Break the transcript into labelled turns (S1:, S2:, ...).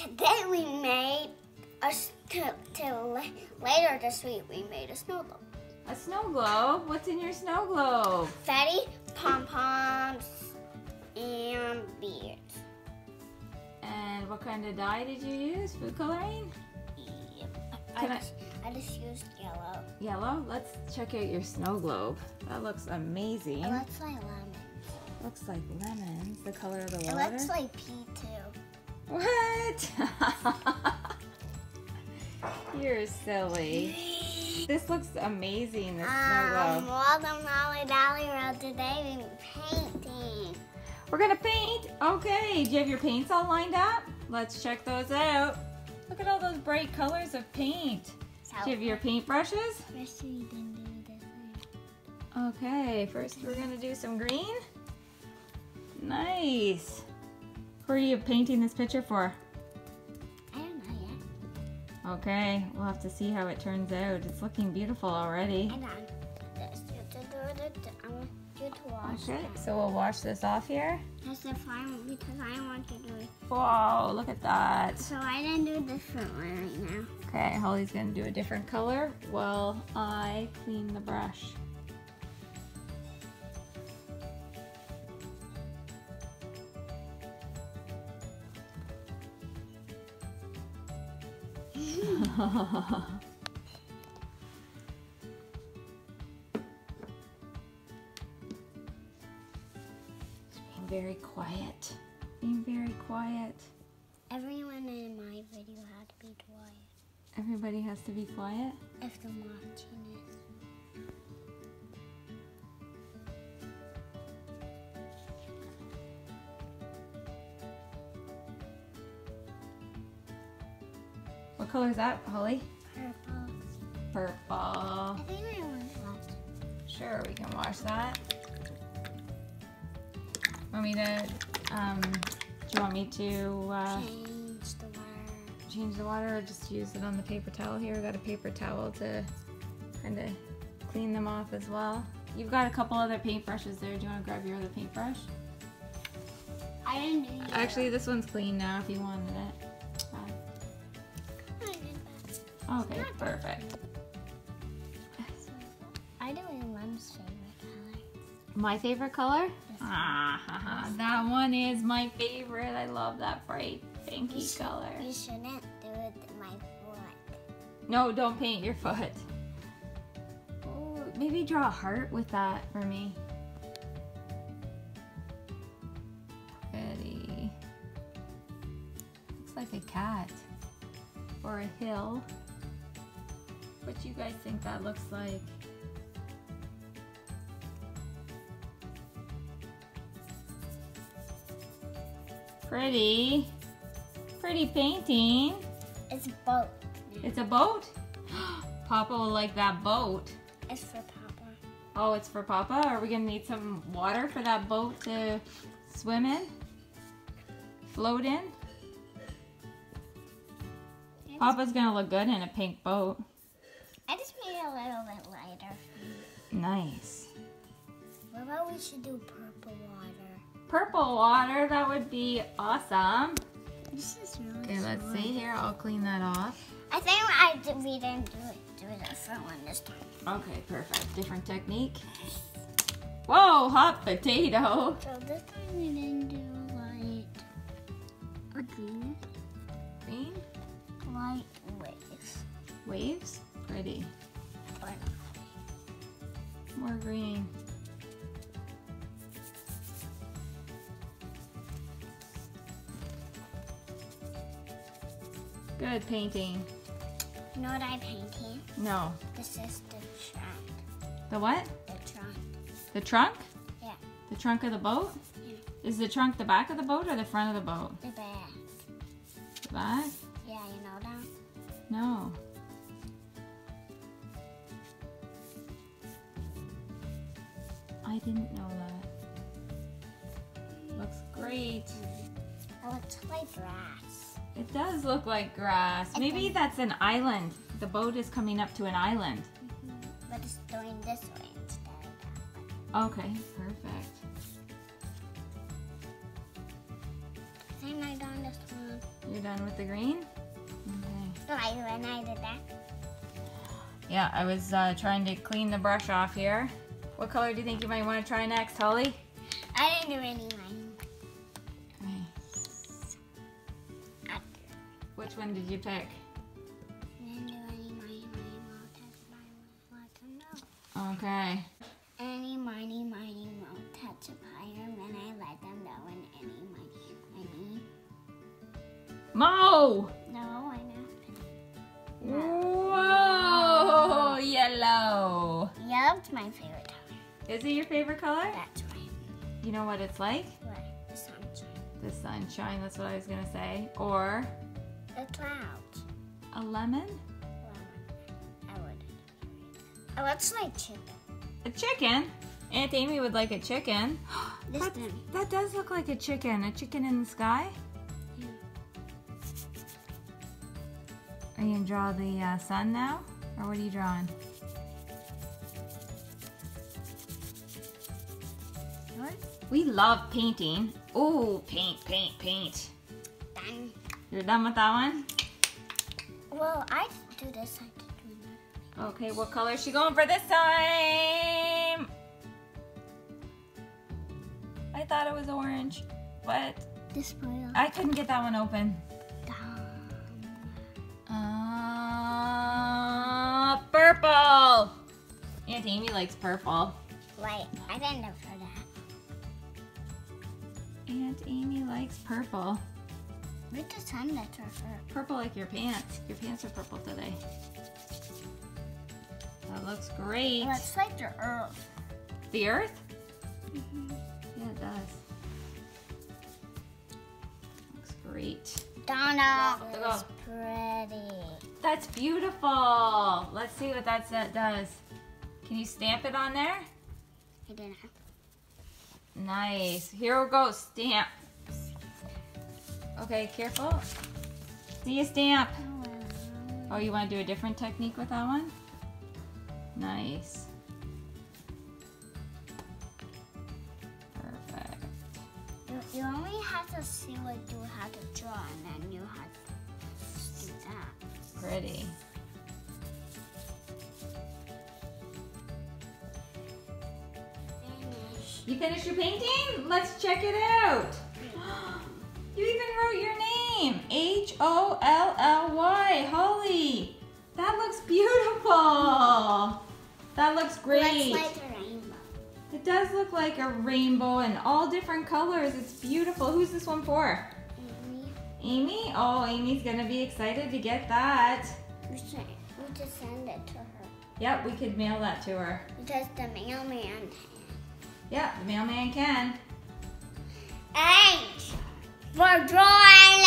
S1: Today we made a to, to later this week we made a snow globe.
S2: A snow globe? What's in your snow globe?
S1: Fatty, pom poms, and beads.
S2: And what kind of dye did you use? Food coloring?
S1: Yep. I
S2: I-
S1: just, I just used yellow.
S2: Yellow? Let's check out your snow globe. That looks amazing.
S1: It looks like lemon.
S2: looks like lemons, the color of the water?
S1: It looks like pea too.
S2: What? You're silly. This looks amazing, this snow
S1: Um,
S2: globe.
S1: Walden Holly Dolly Road today we're painting.
S2: We're gonna paint. Okay, do you have your paints all lined up? Let's check those out. Look at all those bright colors of paint.
S1: So
S2: Do you have your paintbrushes?
S1: first we didn't do this.
S2: Okay, first we're gonna do some green. Nice. Who are you painting this picture for?
S1: I don't know yet.
S2: Okay, we'll have to see how it turns out. It's looking beautiful already.
S1: Hang on. This, you to do it. I want you to wash
S2: Okay, so we'll wash this off here.
S1: That's the fine because I want to do it.
S2: Whoa, look at that.
S1: So I didn't do a different one right now.
S2: Okay, Holly's gonna do a different color while I clean the brush. It's being very quiet. Being very quiet.
S1: Everyone in my video had to be quiet.
S2: Everybody has to be quiet.
S1: If they're watching it.
S2: What color is that, Holly?
S1: Purple.
S2: Purple.
S1: I think I want.
S2: Sure, we can wash that. Want me to, um, do you want me to uh,
S1: Change the word.
S2: change the water or just use it on the paper towel here? I got a paper towel to kind of clean them off as well. You've got a couple other paintbrushes there. Do you want to grab your other paintbrush?
S1: I didn't.
S2: Actually, this one's clean now if you wanted it. Okay, perfect.
S1: I do Lem's favorite color.
S2: My favorite color? Ah, ha, ha. that one is my favorite. I love that bright pinky
S1: sh-
S2: color.
S1: You shouldn't do it in my foot.
S2: No, don't paint your foot. Oh, maybe draw a heart with that for me. Pretty. Looks like a cat. Or a hill. What do you guys think that looks like? Pretty. Pretty painting.
S1: It's a boat.
S2: It's a boat? Papa will like that boat.
S1: It's for Papa.
S2: Oh, it's for Papa? Are we gonna need some water for that boat to swim in? Float in? Papa's gonna look good in a pink boat.
S1: I just made it a little bit lighter.
S2: Nice.
S1: What about we should do purple water?
S2: Purple water, that would be awesome.
S1: This is really
S2: Okay, let's see here. I'll clean that off.
S1: I think I did, we didn't do it. Do a different one this time.
S2: Okay, perfect. Different technique. Whoa, hot potato.
S1: So this time we didn't do light or green.
S2: Green
S1: Light waves.
S2: waves. Pretty.
S1: Or
S2: More green. Good painting.
S1: You know what I'm painting?
S2: No.
S1: This is the trunk.
S2: The what?
S1: The trunk.
S2: The trunk?
S1: Yeah.
S2: The trunk of the boat?
S1: Yeah.
S2: Is the trunk the back of the boat or the front of the boat?
S1: The back.
S2: The back?
S1: Yeah, you know that?
S2: No. I didn't know that. Looks great.
S1: It looks like grass.
S2: It does look like grass. Maybe that's an island. The boat is coming up to an island.
S1: But it's going this way instead of that way.
S2: Okay, perfect.
S1: I think I done this one.
S2: You're done with the green? Okay.
S1: Like when I did that.
S2: Yeah, I was uh, trying to clean the brush off here. What color do you think you might want to try next, Holly?
S1: I didn't do any mine.
S2: Which one did you pick? Okay.
S1: Any miny, miny, mo touch a fire, and I let them know in any miny, miny.
S2: Mo!
S1: No, I know.
S2: Whoa! Yellow.
S1: Yellow's my favorite.
S2: Is it your favorite color?
S1: That's right.
S2: You know what it's like?
S1: What? The sunshine.
S2: The sunshine, that's what I was gonna say. Or
S1: The clouds.
S2: a lemon?
S1: Lemon. I would. Oh, what's like chicken?
S2: A chicken? Aunt Amy would like a chicken. That, that does look like a chicken. A chicken in the sky?
S1: Yeah.
S2: Are you gonna draw the uh, sun now? Or what are you drawing? We love painting. Oh, paint, paint, paint.
S1: Done.
S2: You're done with that one?
S1: Well, I do this. I did do that.
S2: Okay, what color is she going for this time? I thought it was orange, but. I couldn't get that one open. Uh, purple. Aunt Amy likes purple.
S1: Wait, I didn't know.
S2: Aunt Amy likes purple.
S1: Where's the sun that's her?
S2: Purple like your pants. Your pants are purple today. That looks great.
S1: Well, it's like the earth.
S2: The earth? Mhm. Yeah, it does. Looks great.
S1: Donna.
S2: Up.
S1: pretty.
S2: That's beautiful. Let's see what that set does. Can you stamp it on there?
S1: I didn't.
S2: Nice. Here we go. Stamp. Okay, careful. See you stamp. Oh, you want to do a different technique with that one? Nice. Perfect.
S1: You, you only have to see what you have to draw, and then you have to do that.
S2: Pretty. You finished your painting? Let's check it out. You even wrote your name. H O L L Y. Holly. That looks beautiful. That looks great.
S1: Looks like a rainbow.
S2: It does look like a rainbow in all different colors. It's beautiful. Who's this one for?
S1: Amy,
S2: Amy? Oh, Amy's gonna be excited to get that.
S1: we should we just send it to her
S2: Yep, we could mail that to her.
S1: because the mailman.
S2: Yeah, the mailman can.
S1: And for drawing,